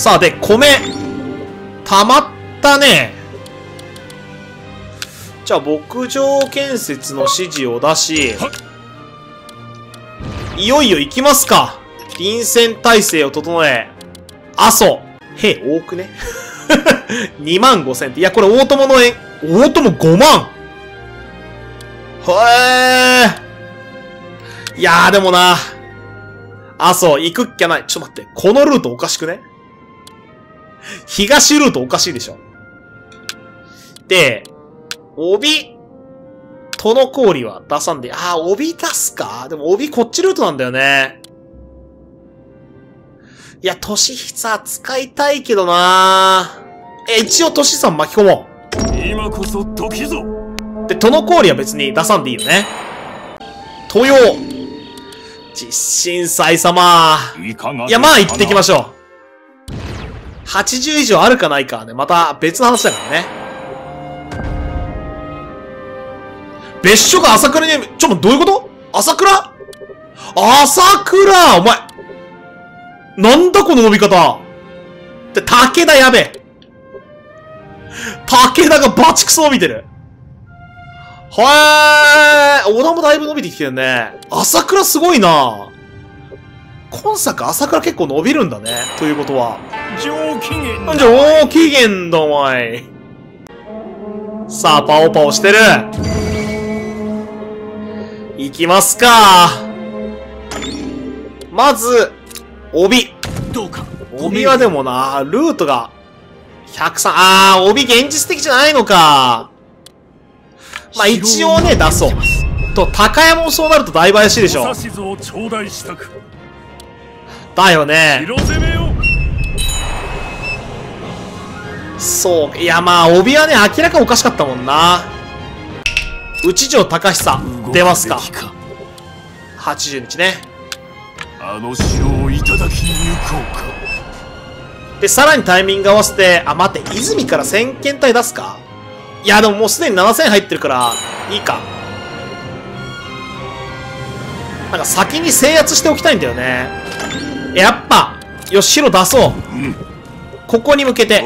さあ、で、米。溜まったね。じゃあ、牧場建設の指示を出し、いよいよ行きますか。臨戦態勢を整え、阿蘇。へえ、多くね？2万5千って。いや、これ大友の円、大友5万へえ。いやーでもな。阿蘇、行くっきゃない。ちょっと待って。このルートおかしくね？東ルートおかしいでしょ。で、帯、との氷は出さんで、ああ、帯出すか？でも帯こっちルートなんだよね。いや、都市筆は使いたいけどなえ、一応都市さん巻き込もう。今こそ時ぞ。で、との氷は別に出さんでいいよね。豊洋。実震祭様。いや、まあ行ってきましょう。80以上あるかないかはね、また別の話だからね。別所が朝倉に、ちょ、どういうこと？朝倉？朝倉？お前なんだこの伸び方？って武田やべえ。武田がバチクソ伸びてる。はー小田もだいぶ伸びてきてるね。朝倉すごいな。今作朝倉結構伸びるんだね。ということは。上機嫌上機嫌だお前。さあ、パオパオしてる。いきますか。まず、帯。どうか。帯はでもな、ルートが、103、あー、帯現実的じゃないのか。まあ一応ね、出そう。と、高山もそうなるとだいぶ怪しいでしょ。だよね。そう。いやまあ、帯はね、明らかおかしかったもんな。内城隆久出ますか。80日ね。あの城をいただきに行こうか。でさらにタイミング合わせてあ待って泉から1000検体出すか。いやでももうすでに7000入ってるからいいか。なんか先に制圧しておきたいんだよねやっぱよし白出そう、うん、ここに向けて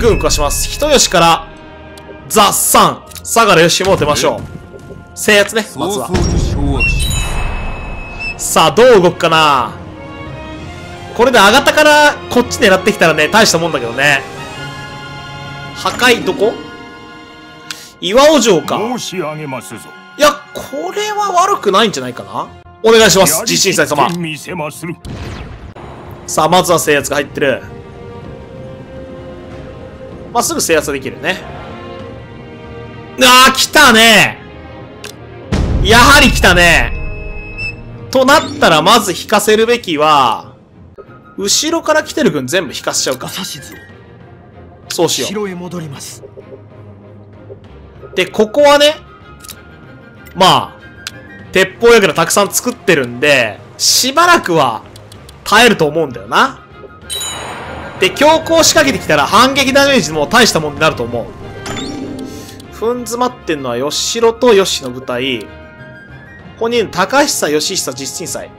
軍化します。人吉からザ・サン。相良義も出ましょう。制圧ねまずは。さあどう動くかな。これであがたからこっち狙ってきたらね大したもんだけどね。破壊どこ？岩尾城か。申し上げますぞ。いやこれは悪くないんじゃないかなお願いします実震祭様。さあまずは制圧が入ってる。まあ、すぐ制圧できるね。ああ来たね。やはり来たね。となったらまず引かせるべきは、後ろから来てる軍全部引かしちゃうか。そうしよう。城へ戻ります。で、ここはね、まあ、鉄砲櫓たくさん作ってるんで、しばらくは耐えると思うんだよな。で、強行仕掛けてきたら反撃ダメージも大したもんになると思う。踏ん詰まってんのは吉代と吉の部隊。ここに高久義久実震祭。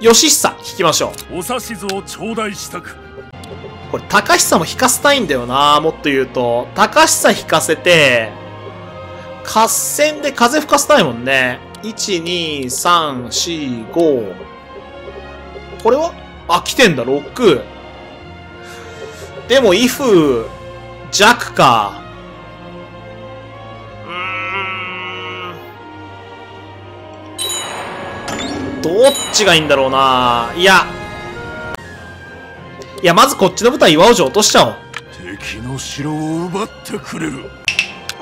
義久引きましょう。お指図を頂戴したく。これ高久も引かせたいんだよなもっと言うと。高久引かせて、合戦で風吹かせたいもんね。1、2、3、4、5。これは？あ、来てんだ、6。でも、if、弱か。どっちがいいんだろうないや。いや、まずこっちの部隊岩尾城落としちゃおう。敵の城を奪ってくれる。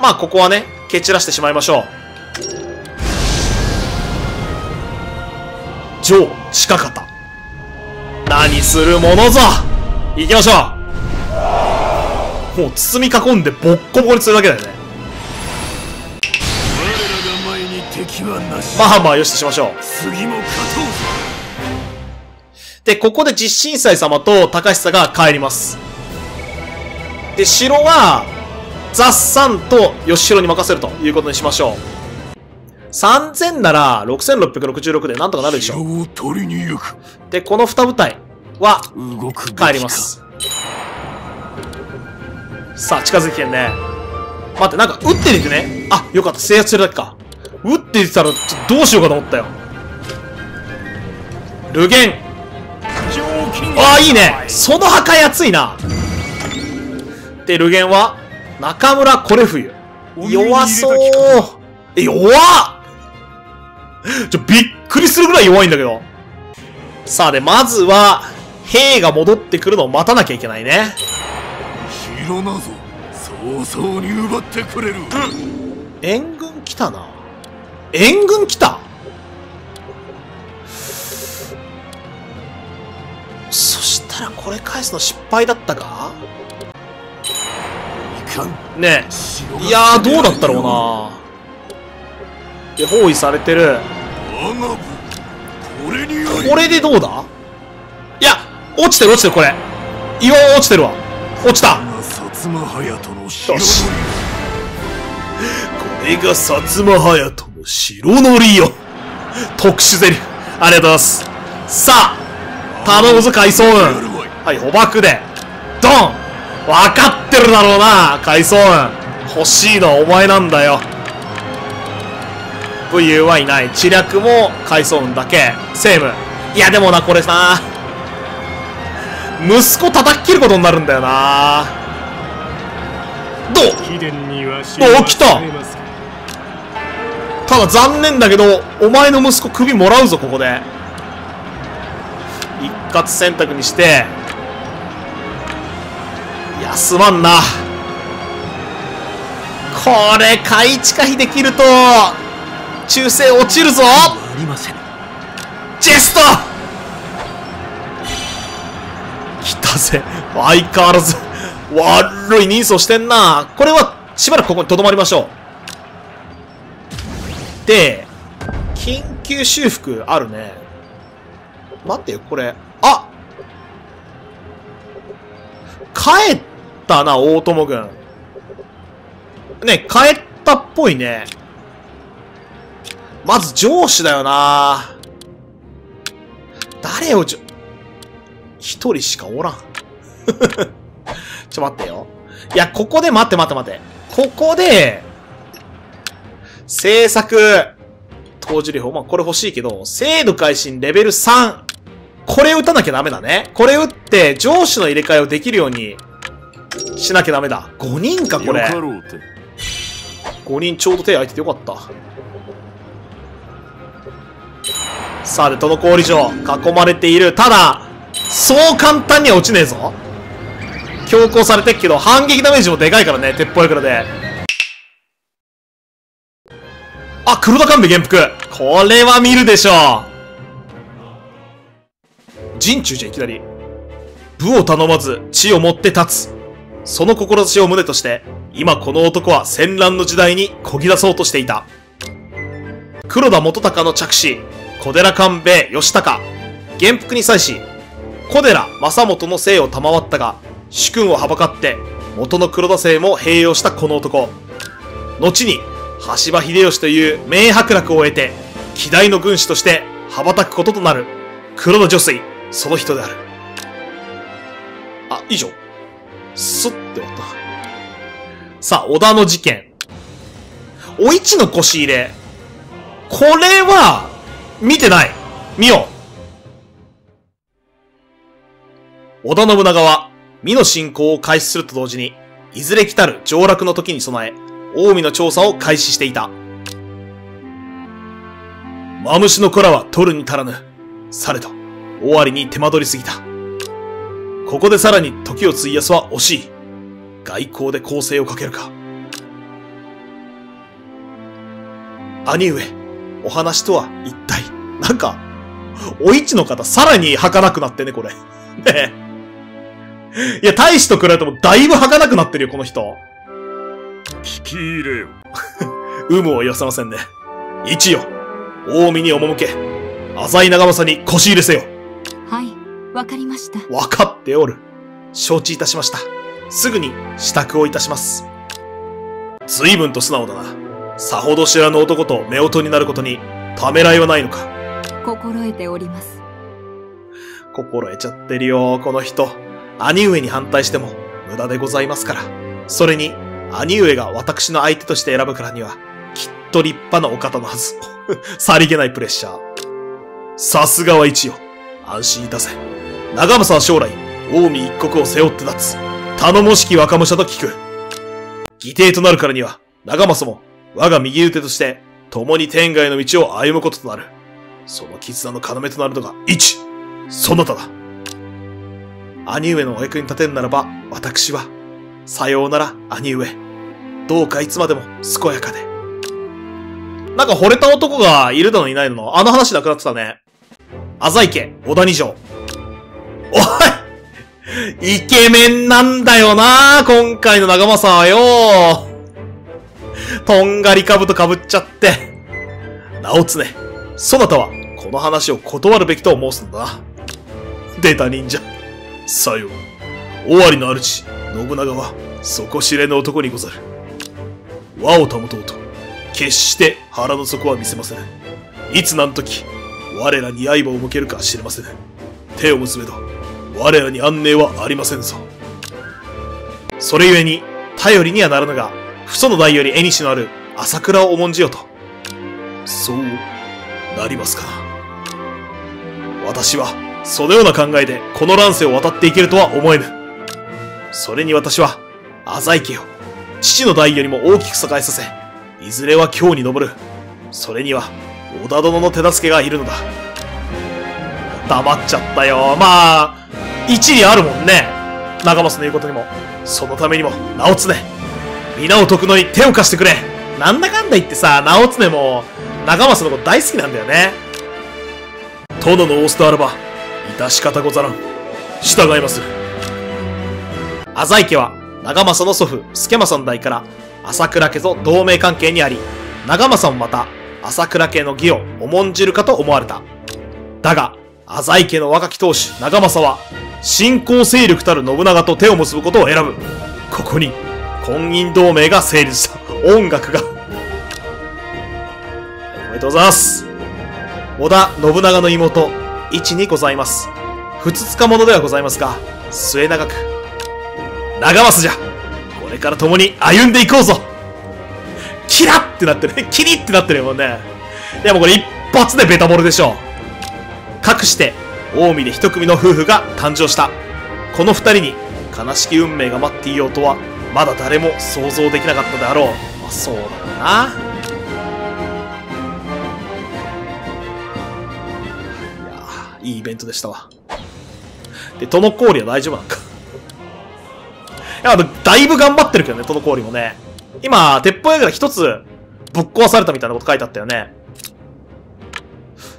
まあ、ここはね、蹴散らしてしまいましょう。城、近方。何するものぞ行きましょうもう包み囲んでボッコボコにするだけだよね。まあまあよしとしましょう。で、ここで実震祭様と高久が帰ります。で、城は、雑産と吉代に任せるということにしましょう。3000なら6666でなんとかなるでしょう。で、この2部隊、は、帰ります。さあ、近づいてきてんね。待って、なんか、撃ってるってね。あ、よかった、制圧してるだけか。撃ってたら、どうしようかと思ったよ。ルゲン。ああ、いいね。その破壊熱いな。で、ルゲンは、中村コレ冬。弱そう。え、弱っ ちょ、びっくりするぐらい弱いんだけど。さあ、で、まずは、兵が戻ってくるのを待たなきゃいけないね。城なぞ早々に奪ってくれる援軍来たな。援軍来たそしたらこれ返すの失敗だったか？いかんねえ。いやー、どうだったろうな。で、包囲されてる。これでどうだ？いや、落ちてる落ちてるこれ。岩落ちてるわ。落ちた。よしこれが薩摩隼人の白乗りよ。特殊ゼリフ。ありがとうございます。さあ、頼むぞ、海藻や雲。るわいはい、捕獲で。ドンわかってるだろうな、海藻雲。欲しいのはお前なんだよ。武勇はいない。知略も海藻雲だけ。セーム。いや、でもな、これさ。息子叩き切ることになるんだよな。どう？お来たただ残念だけど、お前の息子首もらうぞ、ここで。一括選択にして、休まんな。これ、買い近火できると、忠誠落ちるぞありませんチェスト来たぜ。相変わらず、悪い人相してんな。これは、しばらくここに留まりましょう。で、緊急修復あるね。待ってよ、これ。あ帰ったな、大友軍。ね、帰ったっぽいね。まず上司だよな誰をじょ、一人しかおらん。ちょ、待ってよ。いや、ここで待って待って待って。ここで、制作、当時療法。まあ、これ欲しいけど、制度改新レベル3。これ打たなきゃダメだね。これ打って、上司の入れ替えをできるようにしなきゃダメだ。5人か、これよか。ろうて5人ちょうど手空いててよかった。さあ、で、この氷城、囲まれている。ただ、そう簡単には落ちねえぞ。強行されてっけど、反撃ダメージもでかいからね、鉄砲やからで。あ、黒田官兵衛元服。これは見るでしょう。陣中じゃいきなり。武を頼まず、地をもって立つ。その志を胸として、今この男は戦乱の時代にこぎ出そうとしていた。黒田元隆の着手、小寺官兵衛義高、元服に際し、小寺正元の姓を賜ったが、主君をはばかって、元の黒田姓も併用したこの男。後に、橋場秀吉という名伯楽を得て、希代の軍師として羽ばたくこととなる、黒田女水、その人である。あ、以上。スッて終わった。さあ、織田の事件。お市の腰入れ。これは、見てない。見よう。織田信長は、美の侵攻を開始すると同時に、いずれ来たる上洛の時に備え、近江の調査を開始していた。マムシの子らは取るに足らぬ。されど、終わりに手間取りすぎた。ここでさらに時を費やすは惜しい。外交で攻勢をかけるか。兄上、お話とは一体。なんか、お市の方さらに儚くなってね、これ。ねえ。いや、大使と比べてもだいぶ儚くなってるよ、この人。聞き入れよ 有無を寄せませんね。一よ、近江に赴け、浅井長政に腰入れせよ。はい、わかりました。わかっておる。承知いたしました。すぐに支度をいたします。随分と素直だな。さほど知らぬ男と夫婦になることにためらいはないのか。心得ております。心得ちゃってるよ、この人。兄上に反対しても無駄でございますから。それに、兄上が私の相手として選ぶからには、きっと立派なお方のはず。さりげないプレッシャー。さすがは一よ。安心いたせ。長政は将来、近江一国を背負って立つ。頼もしき若武者と聞く。義弟となるからには、長政も、我が右腕として、共に天外の道を歩むこととなる。その絆の要となるのが、一、そなただ。兄上のお役に立てんならば、私は、さようなら、兄上。どうかいつまでも健やかで。なんか惚れた男がいるだのいないのの、あの話なくなってたね。浅井家、小谷城。おいイケメンなんだよな今回の長政はよとんがり兜かぶっちゃって。直常、そなたは、この話を断るべきと申すのだ。出た忍者。さよう。尾張の主、信長は、底知れぬ男にござる。和を保とうと、決して腹の底は見せませぬ。いつ何時、我らに刃を向けるか知れませぬ。手を結べど、我らに安寧はありませんぞ。それゆえに、頼りにはならぬが、父祖の代より縁のある朝倉を重んじよと。そう、なりますかな。私は、そのような考えでこの乱世を渡っていけるとは思えぬ。それに私は、浅井家を、父の代よりも大きく栄えさせ、いずれは今日に昇る。それには、織田殿の手助けがいるのだ。黙っちゃったよ。まあ、一理あるもんね。長政の言うことにも。そのためにも、直常。皆を解くのに手を貸してくれ。なんだかんだ言ってさ、直常も、長政のこと大好きなんだよね。殿の仰せとあらば、致し方ござらん。従います。浅井家は、長政の祖父、助政の代から、朝倉家と同盟関係にあり、長政もまた、朝倉家の義を重んじるかと思われた。だが、浅井家の若き当主、長政は、新興勢力たる信長と手を結ぶことを選ぶ。ここに、婚姻同盟が成立した。音楽が。おめでとうございます。織田信長の妹、一にございます。ふつつか者ではございますが、末永く、長政じゃこれから共に歩んでいこうぞキラってなってる。キリってなってるよ、もうね。いや、もこれ一発でベタボルでしょう。かくして、近江で一組の夫婦が誕生した。この二人に悲しき運命が待っていようとは、まだ誰も想像できなかったであろう。まあ、そうだろうな。いやいいイベントでしたわ。で、トノコーリは大丈夫なんか？いや、だいぶ頑張ってるけどね、トノコーリもね。今、鉄砲矢一つぶっ壊されたみたいなこと書いてあったよね。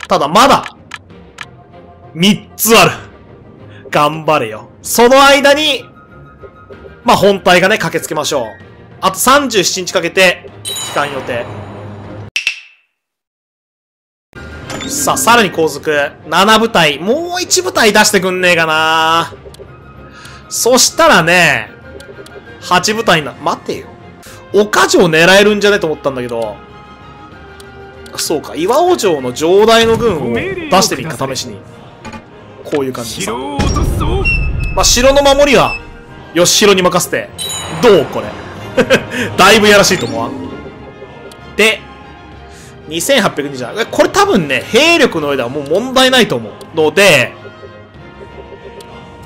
ただ、まだ、三つある。頑張れよ。その間に、まあ、本体がね、駆けつけましょう。あと37日かけて、帰還予定。さあ、さらに後続。7部隊。もう1部隊出してくんねえかなそしたらね、8部隊な、待てよ。岡城狙えるんじゃねえと思ったんだけど、そうか、岩尾城の城代の軍を出してみっか、試しに。こういう感じさ。まあ、城の守りは、吉弘に任せて、どうこれ。だいぶやらしいと思わんで、2820これ多分ね、兵力の上ではもう問題ないと思う。ので、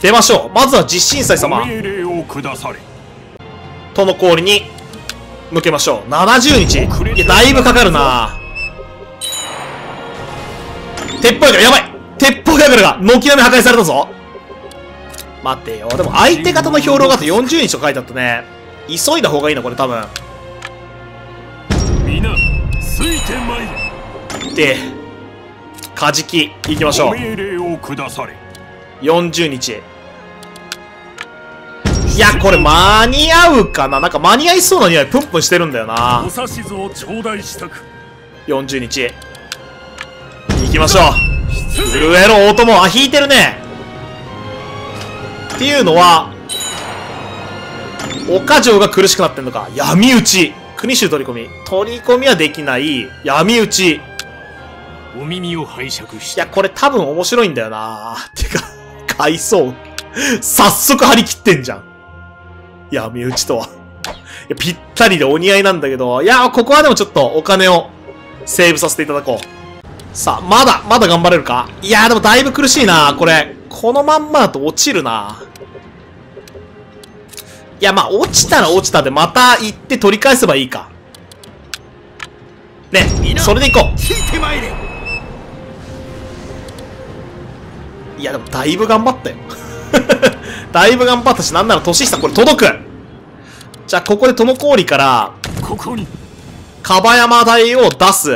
出ましょう。まずは実神祭様。命令を下されとの氷に向けましょう。70日いや、だいぶかかるな鉄砲やから、やばい鉄砲やからが、軒並み破壊されたぞ待ってよ。でも相手方の兵糧があと40日と書いてあったね。急いだ方がいいな、これ多分。皆ついてまいれで、カジキ、行きましょう。命令を下され40日。いや、これ間に合うかななんか間に合いそうな匂いプンプンしてるんだよなお。指図を頂戴したく40日。行きましょう。出震えろ、大友。あ、引いてるね。っていうのは、岡城が苦しくなってんのか。闇討ち。国衆取り込み。取り込みはできない。闇討ち。いお耳を拝借しや、これ多分面白いんだよな。てか、はい、そう。早速張り切ってんじゃん。闇討ちとは。いや、ぴったりでお似合いなんだけど、いや、ここはでもちょっとお金をセーブさせていただこう。さあ、まだ、まだ頑張れるか？いや、でもだいぶ苦しいな、これ。このまんまだと落ちるな。いや、まあ、落ちたら落ちたで、また行って取り返せばいいか。ね、それで行こう。ついや、でもだいぶ頑張ったよ。だいぶ頑張ったし、なんなら年下これ届くじゃあ、ここで滞から、ここにかば山台を出す。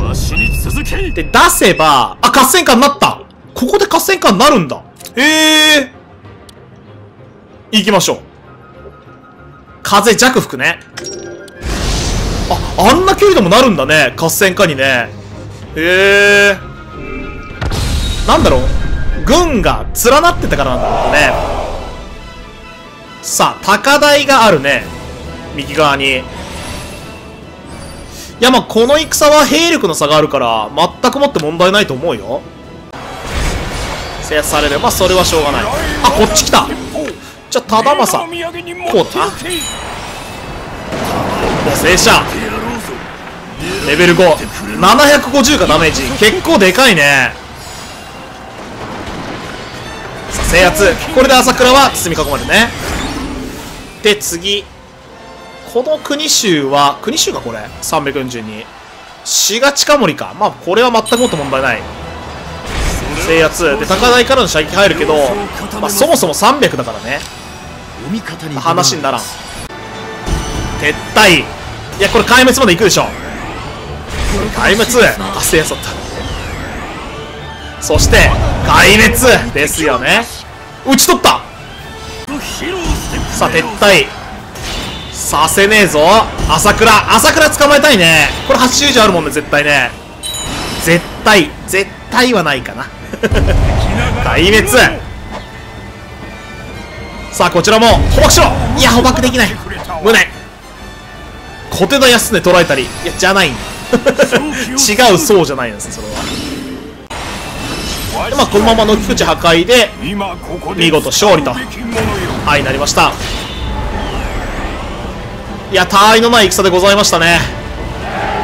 わしに続けで、出せば、あ、合戦艦になったここで合戦艦になるんだへえ行きましょう。風弱吹くね。あ、あんな距離でもなるんだね。合戦艦にね。へえなんだろう軍が連なってたからなんだろうね。さあ、高台があるね。右側に。いや、まあ、この戦は兵力の差があるから、全くもって問題ないと思うよ。制圧されれば、それはしょうがない。あ、こっち来たじゃあ、ただまさ、こうだな。正射レベル5。750がダメージ。結構でかいね。さあ、制圧。これで朝倉は包み囲まれるね。で、次。この国衆は、国衆がこれ ?342。志賀近森か。まあ、これは全くもって問題ない。制圧。で、高台からの射撃入るけど、まあ、そもそも300だからね。味方に話にならん。撤退。いや、これ壊滅まで行くでしょ。壊滅あ、制圧だった。そして、壊滅ですよね。打ち取ったさあ、撤退。させねえぞ。朝倉。朝倉捕まえたいね。これ80以上あるもんね、絶対ね。絶対。絶対はないかな。壊滅。さあ、こちらも、捕獲しろいや、捕獲できない。無念。小手田康根捉えたり。いや、じゃないんだ。違うそうじゃないんです、それは。で、まあ、このままの菊池破壊で、今ここ見事勝利とはい、なりました。いや、他愛のない戦でございましたね。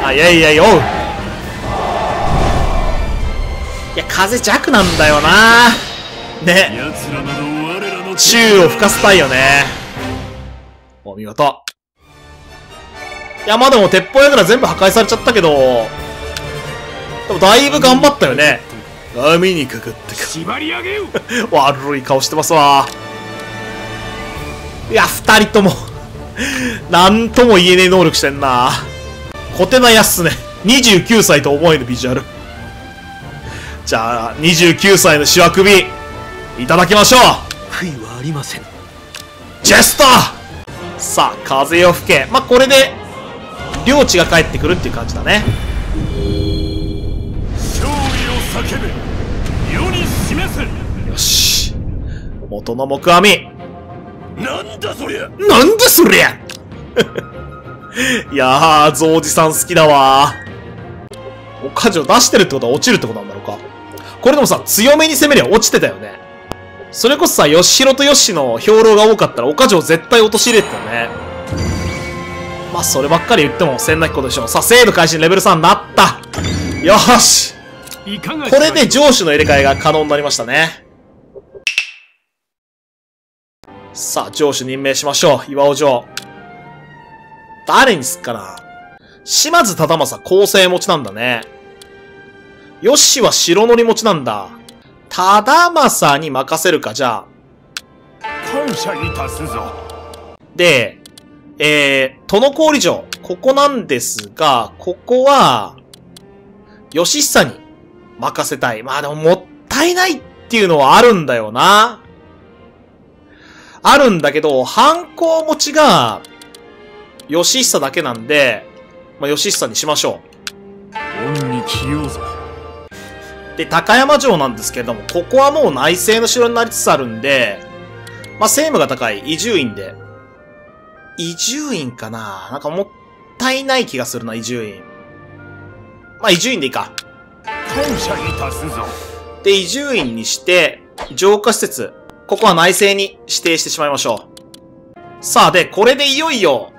あ、いやいやいや、おう。いや、風弱なんだよなね。宙を吹かせたいよね。お見事。いや、まあでも、鉄砲櫓全部破壊されちゃったけど、でもだいぶ頑張ったよね。網にかかってか。縛り上げよ悪い顔してますわ。いや、二人とも、なんとも言えねえ能力してんな。小手なやすね。29歳と思えるビジュアル。じゃあ、29歳の主役首、いただきましょう悔いはありませんジェスターさあ、風よ吹け。まあ、これで、領地が帰ってくるっていう感じだね。勝利を叫べ世に示せよし。元の木阿弥。なんだそりゃなんでそりゃ いやー、ゾウジさん好きだわおかじを出してるってことは落ちるってことなんだろうか。これでもさ、強めに攻めりゃ落ちてたよね。それこそさ、ヨシヒロとヨッシーの兵糧が多かったら、おかじを絶対落とし入れてたよね。まあ、そればっかり言っても、せんなきことでしょう。さあ、精度開始レベル3になったよーしこれで上司の入れ替えが可能になりましたね。さあ、上司任命しましょう。岩尾城。誰にすっかな？島津忠政構成持ちなんだね。よしは白乗り持ちなんだ。忠政に任せるか、じゃあ。感謝いたすぞで、えー、殿郡城。ここなんですが、ここは、義久に任せたい。まあでももったいないっていうのはあるんだよな。あるんだけど、犯行持ちが、義久だけなんで、まあ義久にしましょ恩に着ようぞう。で、高山城なんですけれども、ここはもう内政の城になりつつあるんで、まあ政務が高い、移住院で。移住院かな？なんかもったいない気がするな、移住院。まあ移住院でいいか。感謝いたすぞで、移住院にして、浄化施設。ここは内政に指定してしまいましょう。さあ、で、これでいよいよ、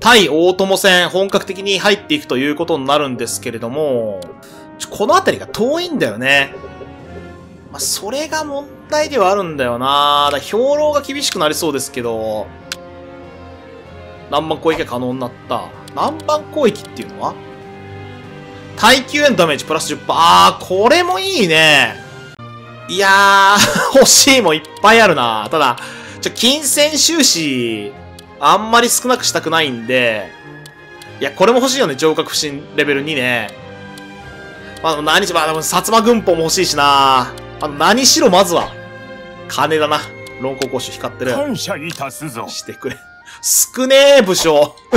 対大友戦本格的に入っていくということになるんですけれども、この辺りが遠いんだよね。まあ、それが問題ではあるんだよなだ兵糧が厳しくなりそうですけど、南蛮攻撃が可能になった。南蛮攻撃っていうのは？耐久へのダメージプラス10%。あー、これもいいね。いやー、欲しいもいっぱいあるな。ただ、ちょ、金銭収支、あんまり少なくしたくないんで、いや、これも欲しいよね、上格不審レベル2ね。まあ、何しろ、まあ、薩摩軍法も欲しいしな。あの、何しろまずは、金だな。論考講習光ってる。感謝いたすぞ。してくれ。少ねえ、武将。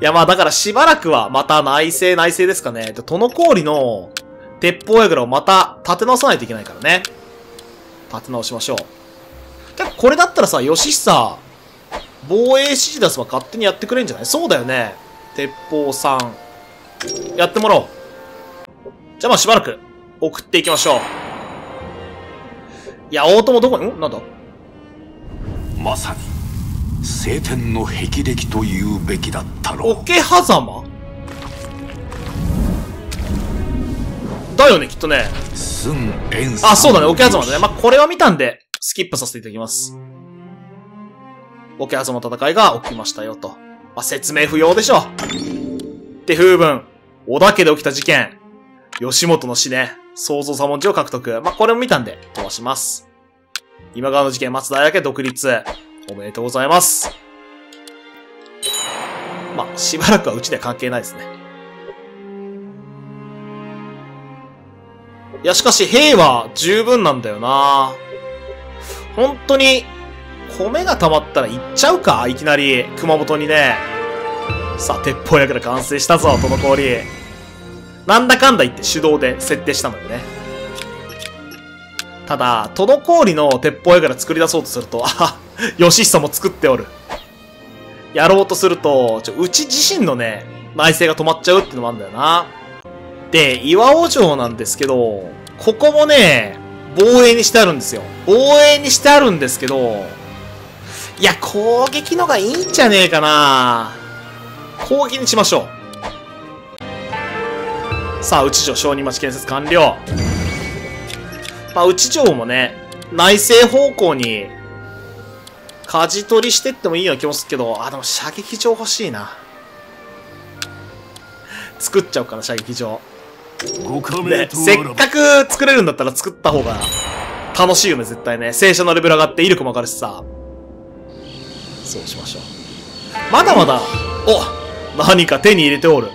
いや、まあだからしばらくはまた内政内政ですかね。殿氷の鉄砲櫓をまた立て直さないといけないからね。立て直しましょう。でこれだったらさ、吉久、防衛指示出せば勝手にやってくれんじゃない？そうだよね。鉄砲さん。やってもらおう。じゃあまあしばらく送っていきましょう。いや、大友どこ？に、ん？なんだ？まさに晴天の霹靂と言うべきだったろう桶狭間？だよね、きっとね。あ、そうだね、桶狭間だね。まあ、これは見たんで、スキップさせていただきます。桶狭間戦いが起きましたよ、と。まあ、説明不要でしょ。で、風文。小田家で起きた事件。吉本の死ね。創造左文字を獲得。まあ、これも見たんで、飛ばします。今川の事件、松平家独立。おめでとうございます。まあ、しばらくはうちで関係ないですね。いや、しかし、兵は十分なんだよな本当に、米が溜まったら行っちゃうかいきなり、熊本にね。さあ、鉄砲櫓完成したぞ、この氷。なんだかんだ言って手動で設定したのでね。ただ、滞りの鉄砲櫓作り出そうとすると、あ、吉久も作っておる。やろうとすると、ちょ、うち自身のね、内政が止まっちゃうっていうのもあるんだよな。で、岩尾城なんですけど、ここもね、防衛にしてあるんですよ。防衛にしてあるんですけど、いや、攻撃のがいいんじゃねえかな攻撃にしましょう。さあ、内城小児町建設完了。まあ、内城もね、内政方向に、舵取りしてってもいいような気もするけど、あ、でも射撃場欲しいな。作っちゃおうかな、射撃場。せっかく作れるんだったら作った方が楽しいよね、絶対ね。戦車のレベル上がって威力も上がるしさ。そうしましょう。まだまだ、お何か手に入れておる。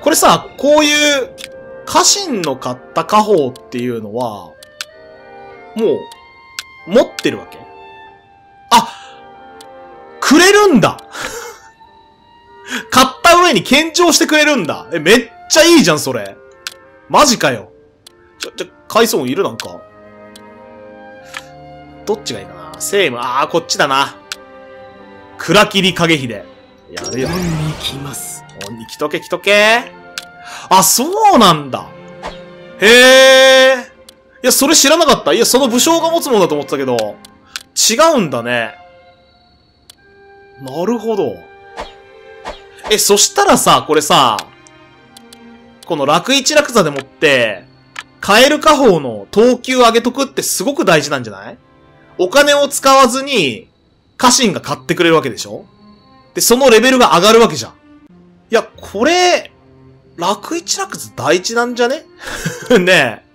これさ、こういう、家臣の買った家宝っていうのは、もう、持ってるわけ？あくれるんだ買った上に献上してくれるんだえ、めっちゃいいじゃん、それ。マジかよ。ちょ、ちょ、海藻いる？なんか。どっちがいいかな？セーム、あー、こっちだな。倉切影秀。やるよ。に来ますおに来とけ来とけ。あ、そうなんだ。へえ。いや、それ知らなかった。いや、その武将が持つものだと思ってたけど、違うんだね。なるほど。え、そしたらさ、これさ、この楽一楽座でもって、買える家宝の等級上げとくってすごく大事なんじゃない？お金を使わずに、家臣が買ってくれるわけでしょ？で、そのレベルが上がるわけじゃん。いや、これ、楽一楽座大事なんじゃね？ねえ。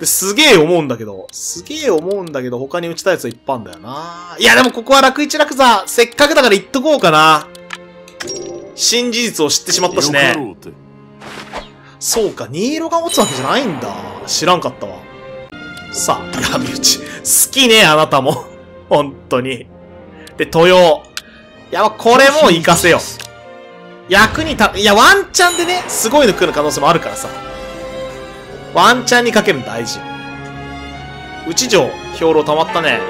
ですげえ思うんだけど、すげえ思うんだけど、他に打ちたいやつはいっぱいあんだよな。いや、でもここは楽一楽座、せっかくだから言っとこうかな。新事実を知ってしまったしね。そうか、ニーロが持つわけじゃないんだ。知らんかったわ。さあ、闇討ち。好きね、あなたも。本当に。で、豊。いや、これも活かせよ。役にた、いや、ワンチャンでね、すごいの来る可能性もあるからさ。ワンチャンにかけるの大事。内城、兵糧溜まったね。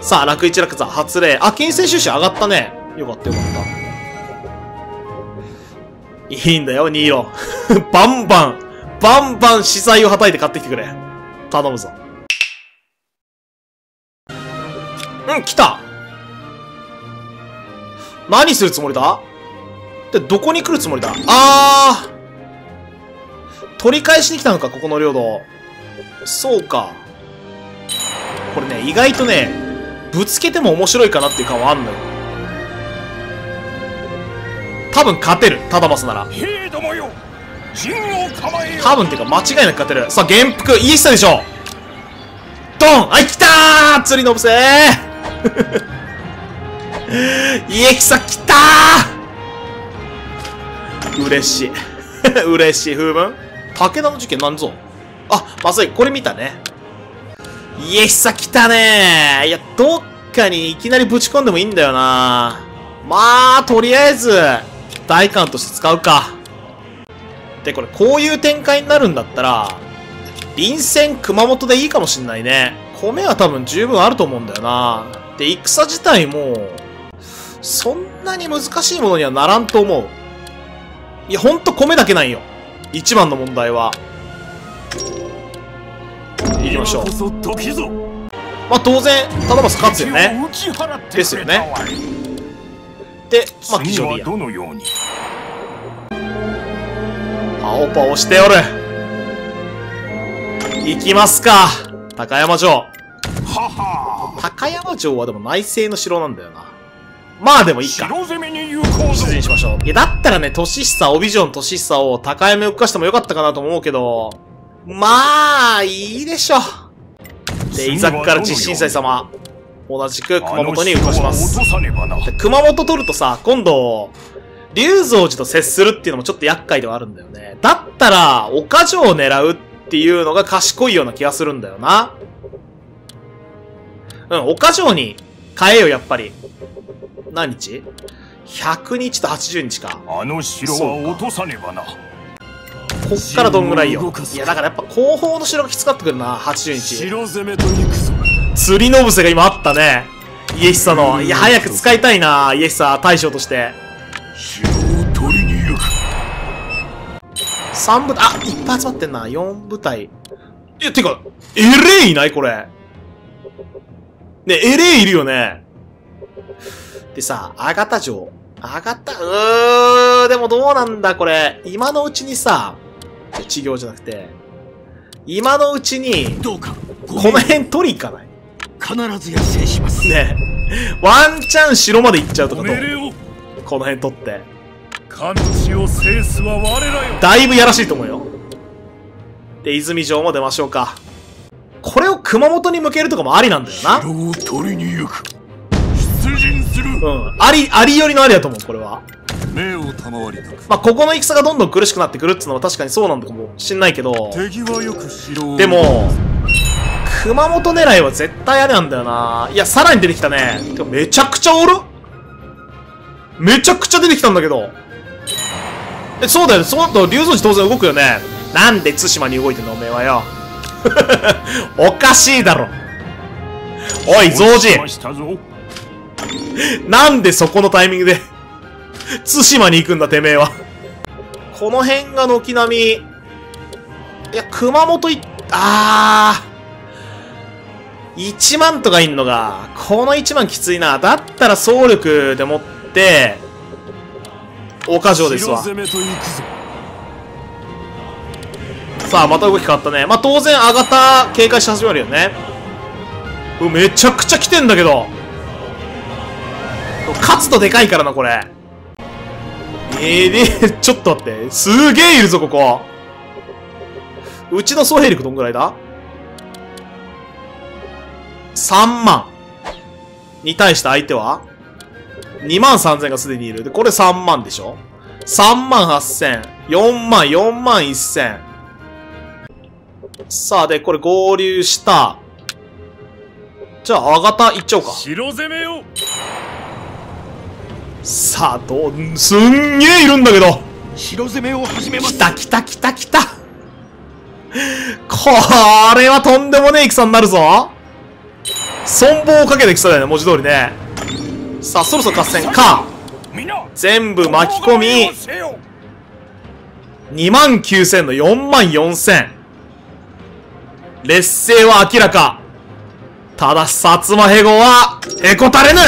さあ、楽一楽座、発令。あ、金銭収支上がったね。よかったよかった。いいんだよ、ニーロ。バンバン、バンバン資材をはたいて買ってきてくれ。頼むぞ。うん、来た何するつもりだ？で、どこに来るつもりだ？あー取り返しに来たのか、ここの領土。そうか。これね、意外とね、ぶつけても面白いかなっていう感はあんのよ。多分勝てる、タダマスなら。多分っていうか間違いなく勝てる。さあ、元服、イエスタでしょドンはい、来たー釣りのぶせーイエキサ来たー嬉しい。嬉しい、風文武田の事件なんぞあ、まずい、これ見たね。イエキサ来たねーいや、どっかにいきなりぶち込んでもいいんだよなまあ、とりあえず、大艦として使うか。で、これ、こういう展開になるんだったら、臨戦熊本でいいかもしんないね。米は多分十分あると思うんだよな。で、戦自体も、そんなに難しいものにはならんと思う。いや、ほんと米だけなんよ。一番の問題は。行きましょう。まあ当然、タダマス勝つよね。ですよねで、まあ、騎次は乗でや。どのように？パオパオしておる。行きますか。高山城。高山城はでも内政の城なんだよな。まあでもいいか。出陣しましょう。いや、だったらね、年久、帯城の年久を高山に動かしてもよかったかなと思うけど、まあ、いいでしょ。で、伊沢から実震祭様。同じく熊本に動かします熊本取るとさ、今度、龍蔵寺と接するっていうのもちょっと厄介ではあるんだよね。だったら、岡城を狙うっていうのが賢いような気がするんだよな。うん、岡城に変えよ、やっぱり。何日 ?100 日と80日か。あの城は落とさねばなこっからどんぐらいよ？いや、だからやっぱ後方の城がきつかってくるな、80日。城攻めと行くぞ釣りのぶせが今あったね。家久の。いや、早く使いたいな、家久大将として。城を取りに行く3部隊、あ、いっぱい集まってんな。4部隊。いや、てか、エレイいない？これ。ね、エレイいるよね。でさ、アガタ城。アガタ、うー、でもどうなんだこれ。今のうちにさ、治療じゃなくて、今のうちに、どうかこの辺取り行かない？必ずや制しますねえ。ワンチャン城まで行っちゃうとかどこの辺取って。漢地を制すは我らよだいぶやらしいと思うよ。で、泉城も出ましょうか。これを熊本に向けるとかもありなんだよな。城を取りに行くするうん。あり、ありよりのありだと思う、これは。目を賜りたくまあ、ここの戦がどんどん苦しくなってくるっていうのは確かにそうなんだかもしんないけど、敵はよく城をでも、熊本狙いは絶対あれなんだよな。いや、さらに出てきたね。てかめちゃくちゃおる？めちゃくちゃ出てきたんだけど。え、そうだよね。その後、龍蔵寺当然動くよね。なんで対馬に動いてんのおめえはよ。おかしいだろ。おい、増落ち寺ましたぞ なんでそこのタイミングで、対馬に行くんだ、てめえは。この辺が軒並み、いや、熊本い、あー、1万とかいんのが、この1万きついな。だったら総力でもって、岡城ですわ。さあ、また動き変わったね。まあ、当然、あがた警戒し始まるよね。めちゃくちゃ来てんだけど。勝つとでかいからな、これ。ええで、ちょっと待って。すげえいるぞ、ここ。うちの総兵力どんぐらいだ ?3 万。に対して相手は ?2 万3000がすでにいる。で、これ3万でしょ ?3 万8000。4万、4万1000。さあ、で、これ合流した。じゃあ、あがた行っちゃおうか。城攻めよさあ、どう、すんげえいるんだけど。城攻めを始めます来た来た来た来た。これはとんでもねえ戦になるぞ。存亡をかけて戦だよね、文字通りね。さあ、そろそろ合戦か。全部巻き込み大声をせよ2万9000の4万4000。劣勢は明らか。ただし、薩摩ヘゴは、へこたれぬ